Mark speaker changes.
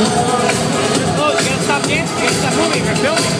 Speaker 1: Oh, you gotta stop dancing. You gotta stop moving. We're filming.